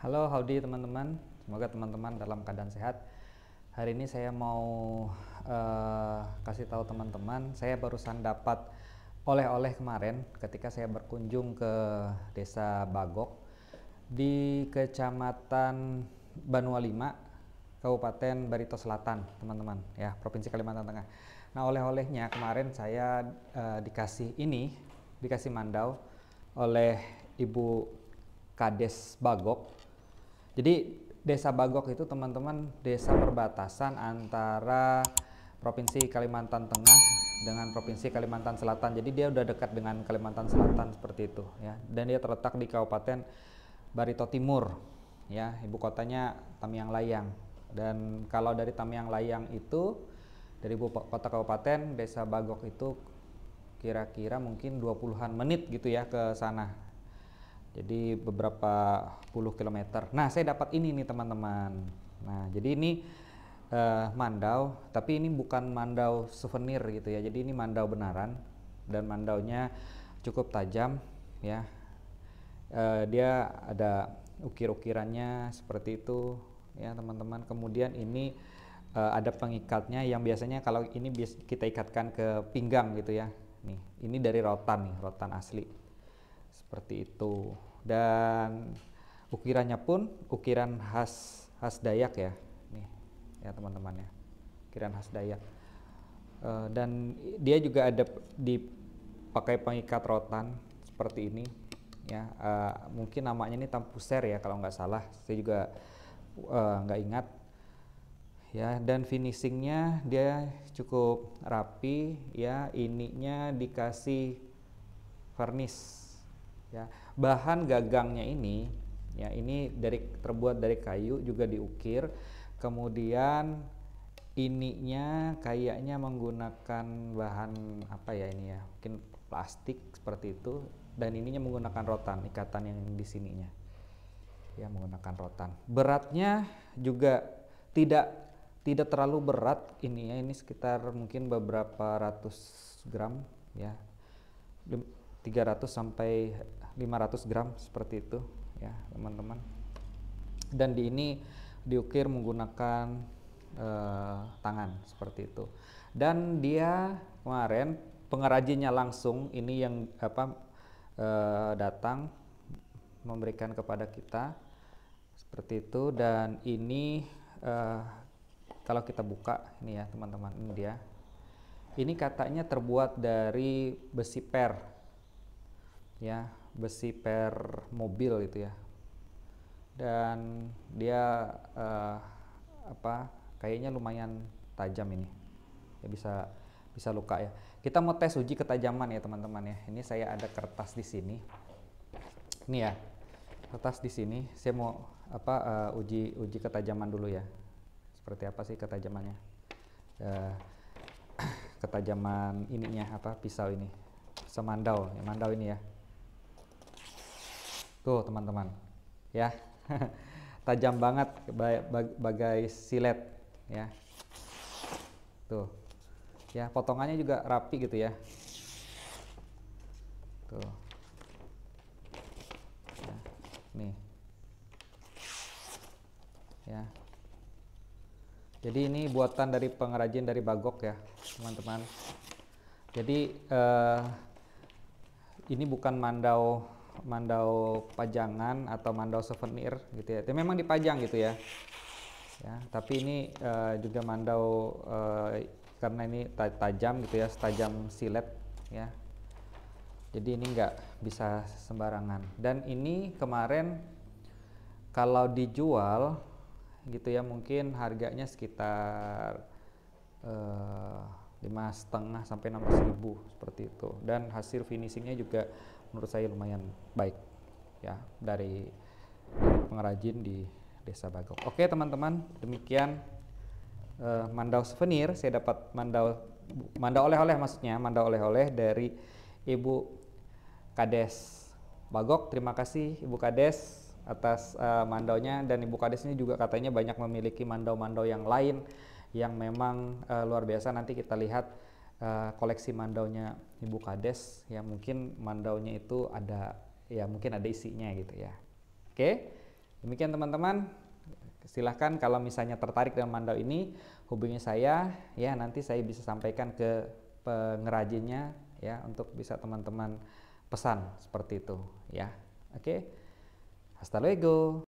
Halo, howdy teman-teman. Semoga teman-teman dalam keadaan sehat. Hari ini saya mau uh, kasih tahu teman-teman, saya barusan dapat oleh-oleh kemarin ketika saya berkunjung ke Desa Bagok di Kecamatan Banua Lima, Kabupaten Barito Selatan, teman-teman, ya, Provinsi Kalimantan Tengah. Nah, oleh-olehnya kemarin saya uh, dikasih ini, dikasih mandau oleh Ibu Kades Bagok jadi Desa Bagok itu teman-teman desa perbatasan antara Provinsi Kalimantan Tengah dengan Provinsi Kalimantan Selatan. Jadi dia udah dekat dengan Kalimantan Selatan seperti itu ya. Dan dia terletak di Kabupaten Barito Timur ya, ibu kotanya Tamiang Layang. Dan kalau dari Tamiang Layang itu dari ibu kota kabupaten Desa Bagok itu kira-kira mungkin 20-an menit gitu ya ke sana jadi beberapa puluh kilometer. Nah, saya dapat ini nih teman-teman. Nah, jadi ini uh, mandau, tapi ini bukan mandau souvenir gitu ya. Jadi ini mandau benaran dan mandaunya cukup tajam ya. Uh, dia ada ukir-ukirannya seperti itu ya teman-teman. Kemudian ini uh, ada pengikatnya yang biasanya kalau ini kita ikatkan ke pinggang gitu ya. Nih, ini dari rotan nih, rotan asli seperti itu. Dan ukirannya pun ukiran khas khas Dayak ya. Nih ya teman-teman ya. Ukiran khas Dayak. Uh, dan dia juga ada dipakai pengikat rotan seperti ini. Ya uh, mungkin namanya ini tampuser ya kalau nggak salah. Saya juga eh, nggak ingat. Ya dan finishingnya dia cukup rapi. Ya ininya dikasih varnish ya bahan gagangnya ini ya ini dari terbuat dari kayu juga diukir. Kemudian ininya kayaknya menggunakan bahan apa ya ini ya mungkin plastik seperti itu. Dan ininya menggunakan rotan ikatan yang di sininya. Ya menggunakan rotan. Beratnya juga tidak tidak terlalu berat ini ya ini sekitar mungkin beberapa ratus gram ya. 300 sampai 500 gram seperti itu ya teman-teman. Dan di ini diukir menggunakan uh, tangan seperti itu. Dan dia kemarin pengrajinnya langsung ini yang apa uh, datang memberikan kepada kita seperti itu. Dan ini uh, kalau kita buka ini ya teman-teman ini dia. Ini katanya terbuat dari besi per ya besi per mobil itu ya. Dan dia uh, apa kayaknya lumayan tajam ini. Ya bisa bisa luka ya. Kita mau tes uji ketajaman ya teman-teman ya. Ini saya ada kertas di sini. Ini ya kertas di sini. Saya mau apa uh, uji uji ketajaman dulu ya. Seperti apa sih ketajamannya? Uh, ketajaman ininya apa pisau ini. Semandau ya mandau ini ya Tuh teman-teman, ya tajam banget bagai silet, ya. Tuh, ya potongannya juga rapi gitu ya. Tuh, ya. nih, ya. Jadi ini buatan dari pengrajin dari Bagok ya, teman-teman. Jadi uh, ini bukan mandau mandau pajangan atau mandau souvenir gitu ya. Itu memang dipajang gitu ya. Ya, tapi ini uh, juga mandau uh, karena ini tajam gitu ya, tajam silet ya. Jadi ini nggak bisa sembarangan. Dan ini kemarin kalau dijual gitu ya mungkin harganya sekitar uh, lima setengah sampai enam ribu seperti itu dan hasil finishingnya juga menurut saya lumayan baik ya dari, pengrajin di desa Bagok. Oke teman-teman demikian uh, mandau souvenir. Saya dapat mandau mandau oleh-oleh maksudnya mandau oleh-oleh dari ibu Kades Bagok. Terima kasih ibu Kades atas uh, mandaunya. Dan ibu Kades ini juga katanya banyak memiliki mandau-mandau yang lain yang memang uh, luar biasa. Nanti kita lihat uh, koleksi mandaunya Ibu Kades yang mungkin mandaunya itu ada ya mungkin ada isinya gitu ya. Oke. Demikian teman-teman. Silahkan kalau misalnya tertarik dengan mandau ini hubungi saya ya nanti saya bisa sampaikan ke pengrajinnya ya untuk bisa teman-teman pesan seperti itu ya. Oke. Hasta luego.